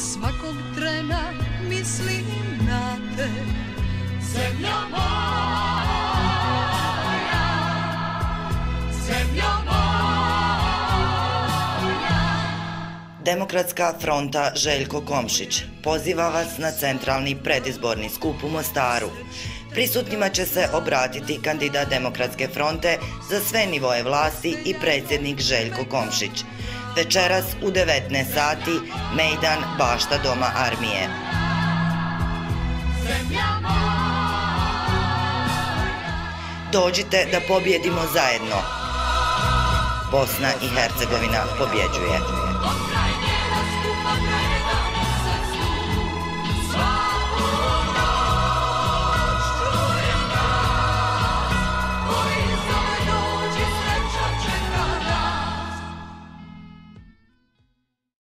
svakog trena mislim na te Zemlja moja, zemlja Demokratska fronta Željko Komšić poziva vas na centralni predizborni skup u Mostaru. Prisutnima će se obratiti kandidat Demokratske fronte za sve nivoje vlasti i predsjednik Željko Komšić. Večeras u 19 sati Mejdan Bašta Doma Armije. Dođite da pobjedimo zajedno. Bosna i Hercegovina pobjeđuje.